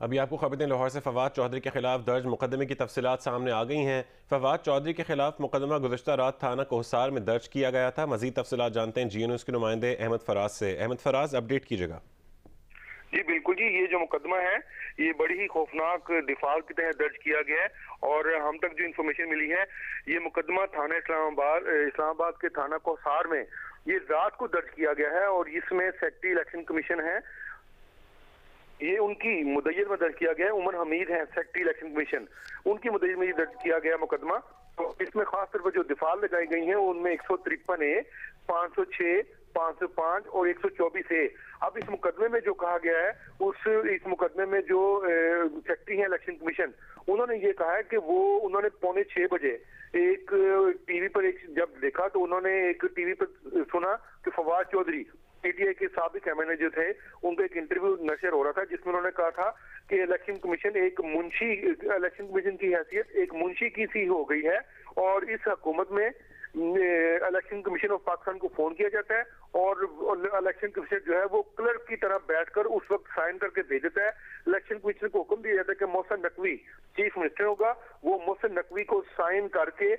अभी आपको खबर दें, लाहौर से फवाद चौधरी के खिलाफ दर्ज मुकदमे की तफसीत सामने आ गई हैं। फवाद चौधरी के खिलाफ मुकदमा गुजशत रात थाना कोहसार में दर्ज किया गया था। मजीद तफसीत जानते हैं जी एन एस के नुमाइंदे अहमद फराज से। अहमद फराज, अपडेट कीजिएगा। जी, बिल्कुल जी, ये जो मुकदमा है, ये बड़ी ही खौफनाक दिफाल के तहत दर्ज किया गया है और हम तक जो इन्फॉर्मेशन मिली है, ये मुकदमा थाना इस्लामाबाद इस्लामाबाद के थाना कोसार में ये रात को दर्ज किया गया है और इसमें सेक्रेटरी इलेक्शन कमीशन है। ये उनकी मुदैयत में दर्ज किया गया उमर हमीद है सेक्रेटरी इलेक्शन कमीशन। उनकी मुदैयत में दर्ज किया गया मुकदमा। तो इसमें खास तौर पर जो दिफाल लगाई गई हैं, उनमें एक सौ तिरपन ए, पाँच सौ छह, पाँच सौ पाँच और एक सौ चौबीस ए। अब इस मुकदमे में जो कहा गया है, उस, इस मुकदमे में जो सेक्रेटरी है इलेक्शन कमीशन, उन्होंने ये कहा है कि वो, उन्होंने पौने छह बजे एक टीवी पर एक जब देखा तो उन्होंने एक टीवी पर सुना कि फवाद चौधरी पीटीआई के सबक एम जो थे उनका एक इंटरव्यू नशर हो रहा था, जिसमें उन्होंने कहा था कि इलेक्शन कमीशन एक मुंशी इलेक्शन कमीशन की हैसियत एक मुंशी की सी हो गई है और इस हुकूमत में इलेक्शन कमीशन ऑफ़ पाकिस्तान को फ़ोन किया जाता है और इलेक्शन कमीशन जो है वो क्लर्क की तरह बैठकर उस वक्त साइन करके भेज देता है। इलेक्शन कमीशन को हुक्म दिया जाता है कि मोहसन नकवी चीफ मिनिस्टर होगा, वो मोहसन नकवी को साइन करके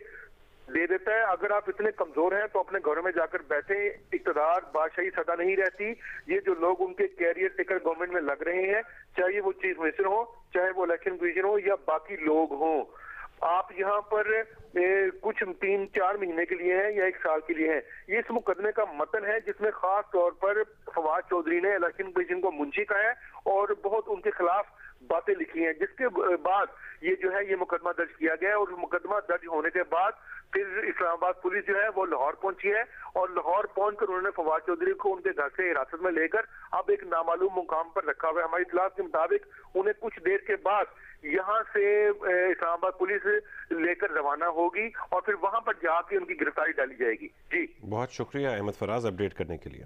दे देता है। अगर आप इतने कमज़ोर हैं तो अपने घरों में जाकर बैठे इकतदार बादशाही सदा नहीं रहती। ये जो लोग उनके कैरियर टिकर गवर्नमेंट में लग रहे हैं चाहे वो चीफ मिनिस्टर हो चाहे वो इलेक्शन कमीशन हो या बाकी लोग हों आप यहाँ पर ए, कुछ तीन चार महीने के लिए हैं या एक साल के लिए हैं। इस मुकदमे का मतन है जिसमें खास तौर पर फवाद चौधरी ने इलेक्शन कमीशन को मुंशी कहा है और बहुत उनके खिलाफ बातें लिखी हैं, जिसके बाद ये जो है, ये मुकदमा दर्ज किया गया है और मुकदमा दर्ज होने के बाद फिर इस्लामाबाद पुलिस जो है, वो लाहौर पहुँची है और लाहौर पहुंचकर उन्होंने फवाद चौधरी को उनके घर से हिरासत में लेकर अब एक नामालूम मुकाम पर रखा हुआ है। हमारी इतलात के मुताबिक उन्हें कुछ देर के बाद यहाँ से इस्लामाबाद पुलिस लेकर रवाना होगी और फिर वहाँ पर जाके उनकी गिरफ्तारी डाली जाएगी। जी। बहुत शुक्रिया अहमद फराज अपडेट करने के लिए।